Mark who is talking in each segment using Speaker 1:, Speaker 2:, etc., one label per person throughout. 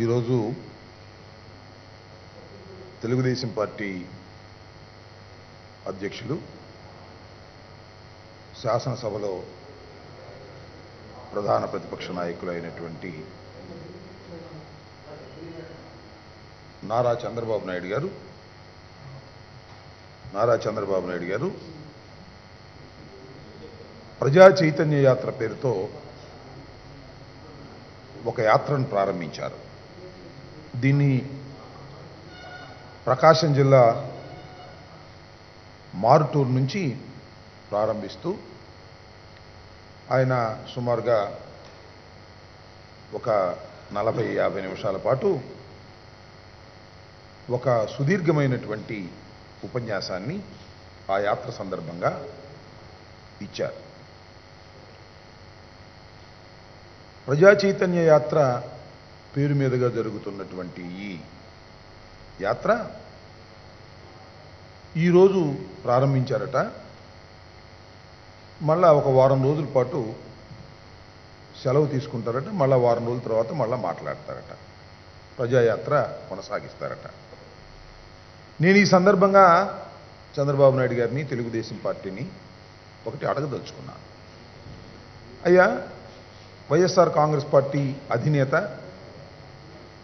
Speaker 1: ఈరోజు తెలుగుదేశం పార్టీ అధ్యక్షులు శాసనసభలో ప్రధాన ప్రతిపక్ష నాయకులు అయినటువంటి నారా చంద్రబాబు నాయుడు గారు నారా చంద్రబాబు నాయుడు గారు ప్రజా చైతన్య యాత్ర పేరుతో ఒక యాత్రను ప్రారంభించారు. దీన్ని ప్రకాశం జిల్లా మారుటూరు నుంచి ప్రారంభిస్తూ ఆయన సుమారుగా ఒక నలభై యాభై నిమిషాల పాటు ఒక సుదీర్ఘమైనటువంటి ఉపన్యాసాన్ని ఆ యాత్ర సందర్భంగా ఇచ్చారు. ప్రజా చైతన్య యాత్ర పేరు మీదుగా జరుగుతున్నటువంటి ఈ యాత్ర ఈరోజు ప్రారంభించారట. మళ్ళా ఒక వారం రోజుల పాటు సెలవు తీసుకుంటారట. మళ్ళా వారం రోజుల తర్వాత మళ్ళా మాట్లాడతారట. ప్రజాయాత్ర కొనసాగిస్తారట. నేను ఈ సందర్భంగా చంద్రబాబు నాయుడు గారిని తెలుగుదేశం పార్టీని ఒకటి అడగదలుచుకున్నాను. అయ్యా వైఎస్ఆర్ కాంగ్రెస్ పార్టీ అధినేత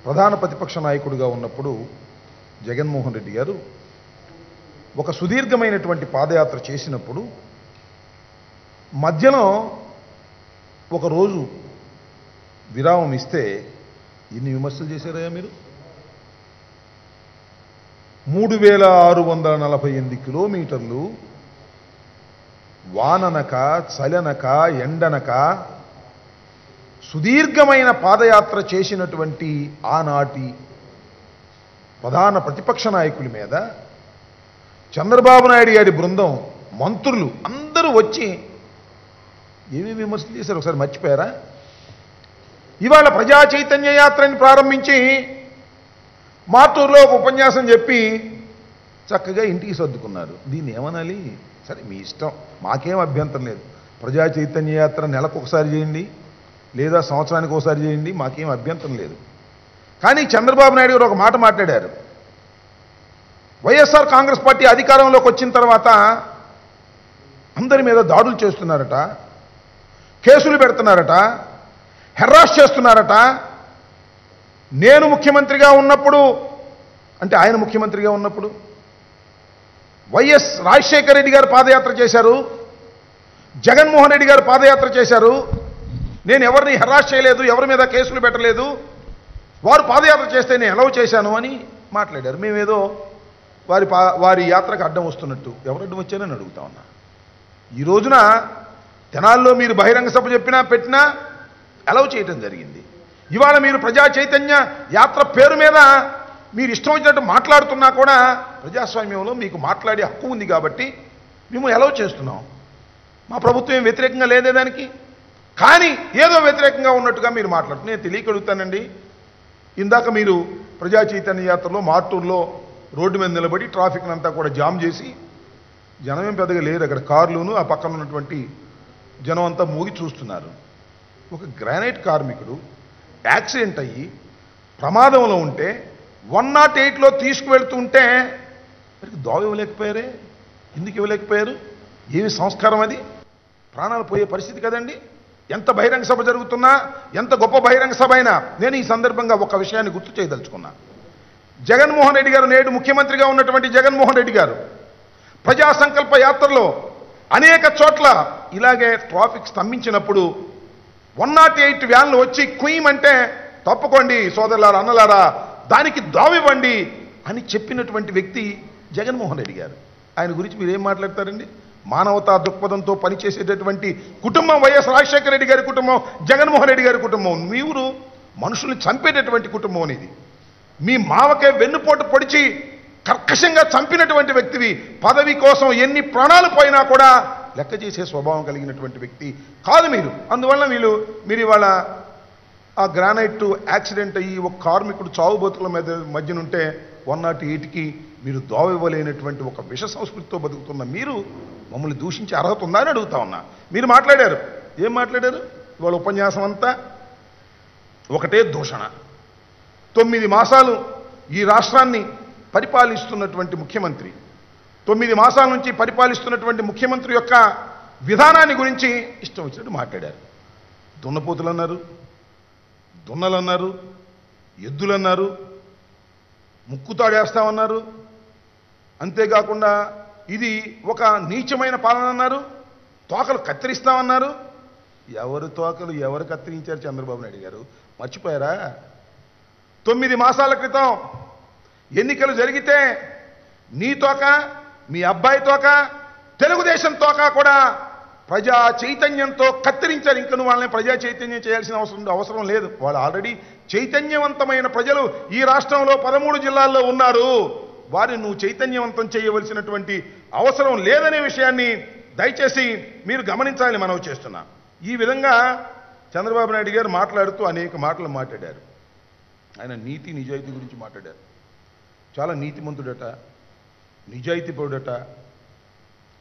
Speaker 1: ప్రధాన ప్రతిపక్ష నాయకుడిగా ఉన్నప్పుడు జగన్మోహన్ రెడ్డి గారు ఒక సుదీర్ఘమైనటువంటి పాదయాత్ర చేసినప్పుడు మధ్యలో ఒకరోజు విరామం ఇస్తే ఎన్ని విమర్శలు చేశారయ్యా మీరు? మూడు వేల ఆరు వందల నలభై ఎనిమిది కిలోమీటర్లు వాననక చలనక ఎండనక సుదీర్ఘమైన పాదయాత్ర చేసినటువంటి ఆనాటి ప్రధాన ప్రతిపక్ష నాయకుల మీద చంద్రబాబు నాయుడు గారి బృందం మంత్రులు అందరూ వచ్చి ఏమేమి విమర్శలు చేశారు? ఒకసారి మర్చిపోయారా? ఇవాళ ప్రజా చైతన్య యాత్రని ప్రారంభించి మాతూరులో ఒక ఉపన్యాసం చెప్పి చక్కగా ఇంటికి సర్దుకున్నారు. దీన్ని ఏమనాలి? సరే మీ ఇష్టం. మాకేం అభ్యంతరం లేదు. ప్రజా చైతన్య యాత్ర నెలకు ఒకసారి చేయండి. లేదా సంవత్సరానికి ఒకసారి చేయండి మాకేం అభ్యంతరం లేదు. కానీ చంద్రబాబు నాయుడు గారు ఒక మాట మాట్లాడారు. వైఎస్ఆర్ కాంగ్రెస్ పార్టీ అధికారంలోకి వచ్చిన తర్వాత అందరి మీద దాడులు చేస్తున్నారట కేసులు పెడుతున్నారట హెర్రాస్ చేస్తున్నారట. నేను ముఖ్యమంత్రిగా ఉన్నప్పుడు అంటే ఆయన ముఖ్యమంత్రిగా ఉన్నప్పుడు వైఎస్ రాజశేఖర రెడ్డి గారు పాదయాత్ర చేశారు జగన్మోహన్ రెడ్డి గారు పాదయాత్ర చేశారు నేను ఎవరిని హెరాస్ చేయలేదు ఎవరి మీద కేసులు పెట్టలేదు వారు పాదయాత్ర చేస్తే నేను ఎలవ్ చేశాను అని మాట్లాడారు. మేమేదో వారి పా వారి యాత్రకు అడ్డం వస్తున్నట్టు. ఎవరు అడ్డం వచ్చానని అడుగుతా ఉన్నా. ఈ రోజున తెనాల్లో మీరు బహిరంగ సభ చెప్పినా పెట్టినా అలవ్ చేయటం జరిగింది. ఇవాళ మీరు ప్రజా చైతన్య యాత్ర పేరు మీద మీరు ఇష్టం వచ్చినట్టు మాట్లాడుతున్నా కూడా ప్రజాస్వామ్యంలో మీకు మాట్లాడే హక్కు ఉంది కాబట్టి మేము అలవ్ చేస్తున్నాం. మా ప్రభుత్వం ఏం వ్యతిరేకంగా లేదే దానికి? కానీ ఏదో వ్యతిరేకంగా ఉన్నట్టుగా మీరు మాట్లాడుతున్నారు నేను తెలియకడుగుతానండి ఇందాక మీరు ప్రజా చైతన్య యాత్రలో మార్టూర్లో రోడ్డు మీద నిలబడి ట్రాఫిక్ని అంతా కూడా జామ్ చేసి జనమేం పెద్దగా లేరు. అక్కడ కార్లును ఆ పక్కన ఉన్నటువంటి జనం అంతా మూగి చూస్తున్నారు. ఒక గ్రానైట్ కార్మికుడు యాక్సిడెంట్ అయ్యి ప్రమాదంలో ఉంటే వన్ నాట్ ఎయిట్లో తీసుకువెళ్తుంటే మరికి దోవ ఇవ్వలేకపోయారే? ఎందుకు ఇవ్వలేకపోయారు? ఏమి సంస్కారం అది? ప్రాణాలు పోయే పరిస్థితి కదండి. ఎంత బహిరంగ సభ జరుగుతున్నా ఎంత గొప్ప బహిరంగ సభ అయినా నేను ఈ సందర్భంగా ఒక విషయాన్ని గుర్తు చేయదలుచుకున్నా. జగన్మోహన్ రెడ్డి గారు నేడు ముఖ్యమంత్రిగా ఉన్నటువంటి జగన్మోహన్ రెడ్డి గారు ప్రజా సంకల్ప యాత్రలో అనేక చోట్ల ఇలాగే ట్రాఫిక్ స్తంభించినప్పుడు వన్ నాట్ ఎయిట్ వ్యాన్లు వచ్చి క్వీమ్ అంటే తప్పుకోండి సోదరులారా అన్నలారా దానికి దావివ్వండి అని చెప్పినటువంటి వ్యక్తి జగన్మోహన్ రెడ్డి గారు. ఆయన గురించి మీరేం మాట్లాడతారండి? మానవతా దృక్పథంతో పనిచేసేటటువంటి కుటుంబం వైఎస్ రాజశేఖర రెడ్డి గారి కుటుంబం జగన్మోహన్ రెడ్డి గారి కుటుంబం. మీరు మనుషుల్ని చంపేటటువంటి కుటుంబం అనేది. మీ మావకే వెన్నుపోటు పొడిచి కర్కశంగా చంపినటువంటి వ్యక్తివి పదవి కోసం ఎన్ని ప్రాణాలు పోయినా కూడా లెక్క చేసే స్వభావం కలిగినటువంటి వ్యక్తి కాదు మీరు. అందువల్ల వీళ్ళు మీరు ఇవాళ ఆ గ్రానైట్ యాక్సిడెంట్ అయ్యి ఒక కార్మికుడు చావు బతుకుల మీద మధ్యనుంటే వన్ నాట్ ఎయిట్కి మీరు దోవ ఇవ్వలేనటువంటి ఒక విష సంస్కృతితో బతుకుతున్న మీరు మమ్మల్ని దూషించే అర్హత ఉందా అని అడుగుతా ఉన్నా. మీరు మాట్లాడారు. ఏం మాట్లాడారు? ఇవాళ ఉపన్యాసం అంతా ఒకటే దూషణ. తొమ్మిది మాసాలు ఈ రాష్ట్రాన్ని పరిపాలిస్తున్నటువంటి ముఖ్యమంత్రి. తొమ్మిది మాసాల నుంచి పరిపాలిస్తున్నటువంటి ముఖ్యమంత్రి యొక్క విధానాన్ని గురించి ఇష్టం వచ్చినట్టు మాట్లాడారు. దున్నపోతులు అన్నారు దున్నలు అన్నారు ఎద్దులు అన్నారు ముక్కుతాడేస్తామన్నారు అంతేకాకుండా ఇది ఒక నీచమైన పాలన అన్నారు. తోకలు కత్తిరిస్తామన్నారు. ఎవరు తోకలు ఎవరు కత్తిరించారు చంద్రబాబు నాయుడు గారు? మర్చిపోయారా? తొమ్మిది మాసాల క్రితం ఎన్నికలు జరిగితే నీ తోక మీ అబ్బాయి తోక తెలుగుదేశం తోక కూడా ప్రజా చైతన్యంతో కత్తిరించారు. ఇంక నువ్వు వాళ్ళని ప్రజా చైతన్యం చేయాల్సిన అవసరం అవసరం లేదు. వాళ్ళు ఆల్రెడీ చైతన్యవంతమైన ప్రజలు ఈ రాష్ట్రంలో పదమూడు జిల్లాల్లో ఉన్నారు. వారిని నువ్వు చైతన్యవంతం చేయవలసినటువంటి అవసరం లేదనే విషయాన్ని దయచేసి మీరు గమనించాలని మనవి చేస్తున్నా. ఈ విధంగా చంద్రబాబు నాయుడు గారు మాట్లాడుతూ అనేక మాటలు మాట్లాడారు. ఆయన నీతి నిజాయితీ గురించి మాట్లాడారు. చాలా నీతిమంతుడట నిజాయితీపరుడట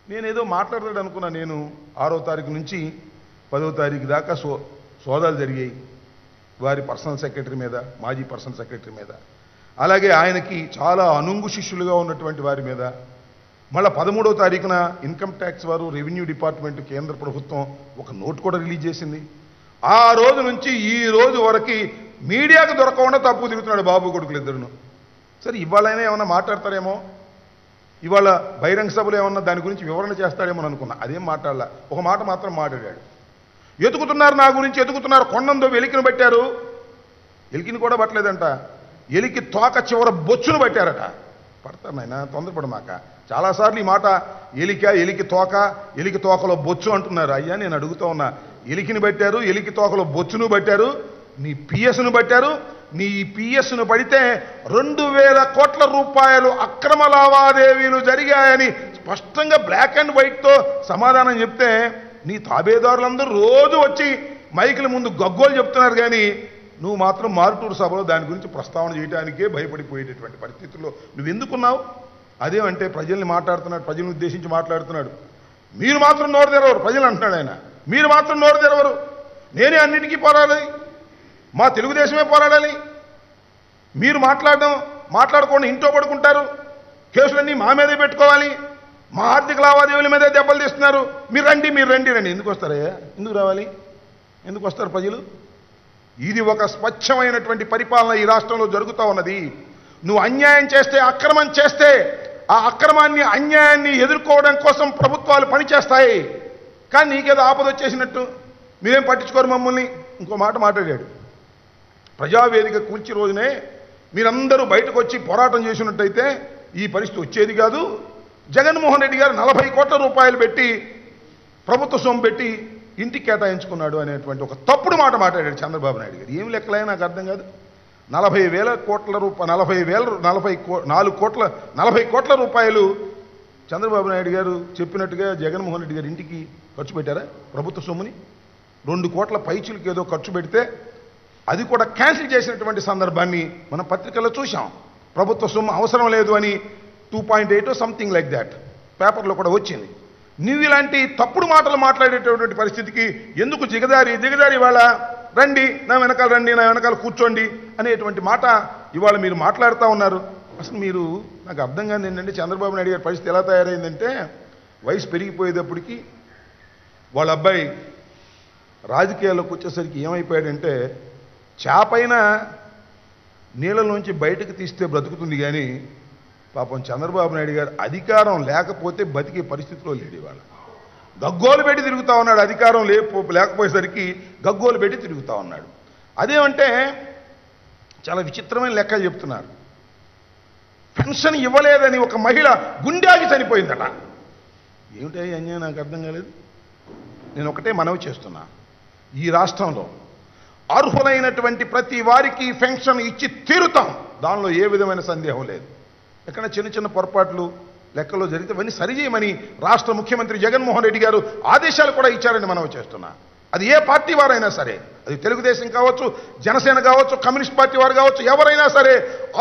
Speaker 1: నేనేదో మాట్లాడతాడు అనుకున్నా నేను ఆరో తారీఖు నుంచి పదో తారీఖు దాకా సో సోదాలు జరిగాయి. వారి పర్సనల్ సెక్రటరీ మీద మాజీ పర్సనల్ సెక్రటరీ మీద. అలాగే ఆయనకి చాలా అనుంగు శిష్యులుగా ఉన్నటువంటి వారి మీద. మళ్ళీ పదమూడవ తారీఖున ఇన్కమ్ ట్యాక్స్ వారు రెవెన్యూ డిపార్ట్మెంట్ కేంద్ర ప్రభుత్వం ఒక నోట్ కూడా రిలీజ్ చేసింది. ఆ రోజు నుంచి ఈ రోజు వరకు మీడియాకు దొరకకుండా తప్పు తిరుగుతున్నాడు బాబు కొడుకులు ఇద్దరును సరే ఇవాళైనా ఏమైనా మాట్లాడతారేమో? ఇవాళ బహిరంగ సభలు ఏమన్నా దాని గురించి వివరణ చేస్తాడేమో అనుకున్నా. అదేం మాట్లాడలా. ఒక మాట మాత్రం మాట్లాడాడు. ఎతుకుతున్నారు నా గురించి ఎతుకుతున్నారు. కొండందో వెలికిని పట్టారు. ఎలికిని కూడా పట్టలేదంట. ఎలికి తోక చివర బొచ్చును పట్టారట. పడతారు నాయన తొందరపడమాక. చాలాసార్లు ఈ మాట ఎలిక ఎలికి తోక ఎలికి తోకలో బొచ్చు అంటున్నారు. అయ్యా నేను అడుగుతా ఉన్నా. ఎలికిని పట్టారు ఎలికి తోకలో బొచ్చును పట్టారు. నీ పిఎస్ను పట్టారు నీ పిఎస్ను పడితే రెండు వేల కోట్ల రూపాయలు అక్రమ లావాదేవీలు జరిగాయని స్పష్టంగా బ్లాక్ అండ్ వైట్తో సమాధానం చెప్తే నీ తాబేదారులందరూ రోజు వచ్చి మైకుల ముందు గగ్గోలు చెప్తున్నారు కానీ నువ్వు మాత్రం మారుటూరు సభలో దాని గురించి ప్రస్తావన చేయడానికే భయపడిపోయేటటువంటి పరిస్థితుల్లో నువ్వు ఎందుకున్నావు అదేమంటే ప్రజల్ని మాట్లాడుతున్నాడు ప్రజలను ఉద్దేశించి మాట్లాడుతున్నాడు. మీరు మాత్రం నోరు తెరవరు ప్రజలు అంటున్నాడు ఆయన. మీరు మాత్రం నోరు తెరవరు. నేనే అన్నిటికీ పోరాడాలి. మా తెలుగుదేశమే పోరాడాలి. మీరు మాట్లాడడం మాట్లాడకుండా ఇంట్లో పడుకుంటారు. కేసులన్నీ మా మీదే పెట్టుకోవాలి. మా ఆర్థిక లావాదేవీల మీదే దెబ్బలు తీస్తున్నారు. మీరు రండి మీరు రండి రండి. ఎందుకు వస్తారయ్యా ఎందుకు రావాలి? ఎందుకు వస్తారు ప్రజలు? ఇది ఒక స్వచ్ఛమైనటువంటి పరిపాలన ఈ రాష్ట్రంలో జరుగుతూ ఉన్నది. నువ్వు అన్యాయం చేస్తే అక్రమం చేస్తే ఆ అక్రమాన్ని అన్యాయాన్ని ఎదుర్కోవడం కోసం ప్రభుత్వాలు పనిచేస్తాయి. కానీ నీకేదో ఆపద వచ్చేసినట్టు మీరేం పట్టించుకోరు మమ్మల్ని? ఇంకో మాట మాట్లాడాడు. ప్రజావేదిక కూల్చి రోజునే మీరందరూ బయటకు వచ్చి పోరాటం చేసినట్టయితే ఈ పరిస్థితి వచ్చేది కాదు. జగన్మోహన్ రెడ్డి గారు నలభై కోట్ల రూపాయలు పెట్టి ప్రభుత్వ సొమ్ము పెట్టి ఇంటికి కేటాయించుకున్నాడు అనేటువంటి ఒక తప్పుడు మాట మాట్లాడాడు చంద్రబాబు నాయుడు గారు. ఏం లెక్కలే నాకు అర్థం కాదు. నలభై వేల కోట్ల రూపాయ నలభై వేల నలభై కో నాలుగు కోట్ల నలభై కోట్ల రూపాయలు చంద్రబాబు నాయుడు గారు చెప్పినట్టుగా జగన్మోహన్ రెడ్డి గారు ఇంటికి ఖర్చు పెట్టారా? ప్రభుత్వ సొమ్ముని? రెండు కోట్ల పైచులకి ఏదో ఖర్చు పెడితే అది కూడా క్యాన్సిల్ చేసినటువంటి సందర్భాన్ని మన పత్రికల్లో చూసాం ప్రభుత్వ సొమ్ము అవసరం లేదు అని two point eight something like that పేపర్లో కూడా వచ్చింది. నువ్వు ఇలాంటి తప్పుడు మాటలు మాట్లాడేటటువంటి పరిస్థితికి ఎందుకు దిగదారి దిగదారి ఇవాళ? రండి నా వెనకాల రండి నా వెనకాల కూర్చోండి అనేటువంటి మాట ఇవాళ మీరు మాట్లాడుతూ ఉన్నారు. అసలు మీరు నాకు అర్థం కాదు ఏంటంటే చంద్రబాబు నాయుడు గారి పరిస్థితి ఎలా తయారైందంటే వయసు పెరిగిపోయేటప్పటికి వాళ్ళ అబ్బాయి రాజకీయాల్లోకి వచ్చేసరికి ఏమైపోయాడంటే చేపైన నీళ్ళలోంచి బయటకు తీస్తే బ్రతుకుతుంది కానీ పాపం చంద్రబాబు నాయుడు గారు అధికారం లేకపోతే బతికే పరిస్థితిలో లేడు ఇవాళ. గగ్గోలు పెట్టి తిరుగుతూ ఉన్నాడు. అధికారం లేపో లేకపోయేసరికి గగ్గోలు పెట్టి తిరుగుతూ ఉన్నాడు. అదేమంటే చాలా విచిత్రమైన లెక్క చెప్తున్నారు. పెన్షన్ ఇవ్వలేదని ఒక మహిళ గుండెకి చనిపోయిందట. ఏమిటి అన్యాయం? నాకు అర్థం కాలేదు. నేను ఒకటే మనవి చేస్తున్నా. ఈ రాష్ట్రంలో అర్హులైనటువంటి ప్రతి వారికి పెన్షన్ ఇచ్చి తీరుతాం. దానిలో ఏ విధమైన సందేహం లేదు. ఎక్కడ చిన్న చిన్న పొరపాట్లు లెక్కలో జరిగితే అవన్నీ సరిచేయమని రాష్ట్ర ముఖ్యమంత్రి జగన్మోహన్ రెడ్డి గారు ఆదేశాలు కూడా ఇచ్చారని మనం చేస్తున్నా. అది ఏ పార్టీ వారైనా సరే అది తెలుగుదేశం కావచ్చు జనసేన కావచ్చు కమ్యూనిస్ట్ పార్టీ వారు కావచ్చు ఎవరైనా సరే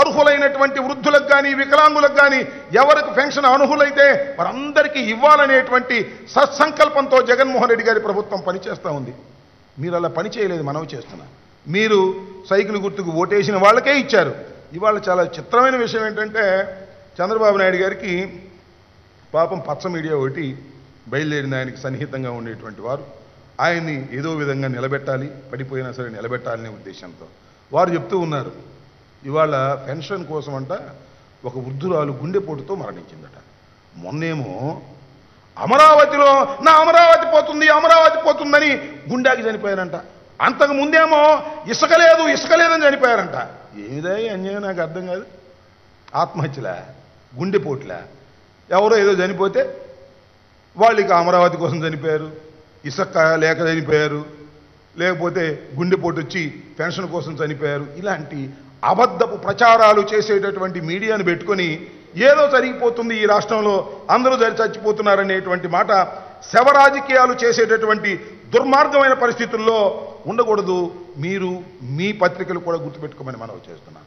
Speaker 1: అర్హులైనటువంటి వృద్ధులకు కానీ వికలాంగులకు కానీ ఎవరికి పెన్షన్ అర్హులైతే వారందరికీ ఇవ్వాలనేటువంటి సత్సంకల్పంతో జగన్మోహన్ రెడ్డి గారి ప్రభుత్వం పనిచేస్తూ ఉంది. మీరు అలా పని చేయలేదు మనవి చేస్తున్నా. మీరు సైకిల్ గుర్తుకు ఓటేసిన వాళ్ళకే ఇచ్చారు. ఇవాళ చాలా చిత్రమైన విషయం ఏంటంటే చంద్రబాబు నాయుడు గారికి పాపం పచ్చ మీడియా ఒకటి బయలుదేరిన ఆయనకి సన్నిహితంగా ఉండేటువంటి వారు. ఆయన్ని ఏదో విధంగా నిలబెట్టాలి పడిపోయినా సరే నిలబెట్టాలనే ఉద్దేశంతో. వారు చెప్తూ ఉన్నారు ఇవాళ పెన్షన్ కోసం అంట ఒక వృద్ధురాలు గుండెపోటుతో మరణించిందట. మొన్నేమో అమరావతిలో నా అమరావతి పోతుంది అమరావతి పోతుందని గుండాకి చనిపోయారంట. అంతకు ముందేమో ఇసుక లేదు ఇసుక లేదని చనిపోయారంట. ఏదై అన్యాయం నాకు అర్థం కాదు. ఆత్మహత్యలా? గుండెపోట్లా? ఎవరో ఏదో చనిపోతే వాళ్ళకి అమరావతి కోసం చనిపోయారు ఇసుక లేక చనిపోయారు లేకపోతే గుండెపోటు వచ్చి పెన్షన్ కోసం చనిపోయారు. ఇలాంటి అబద్ధపు ప్రచారాలు చేసేటటువంటి మీడియాను పెట్టుకొని ఏదో జరిగిపోతుంది ఈ రాష్ట్రంలో అందరూ జరి చచ్చిపోతున్నారనేటువంటి మాట శవ రాజకీయాలు చేసేటటువంటి దుర్మార్గమైన పరిస్థితుల్లో ఉండకూడదు. మీరు మీ పత్రికలు కూడా గుర్తుపెట్టుకోమని మనం చేస్తున్నాను.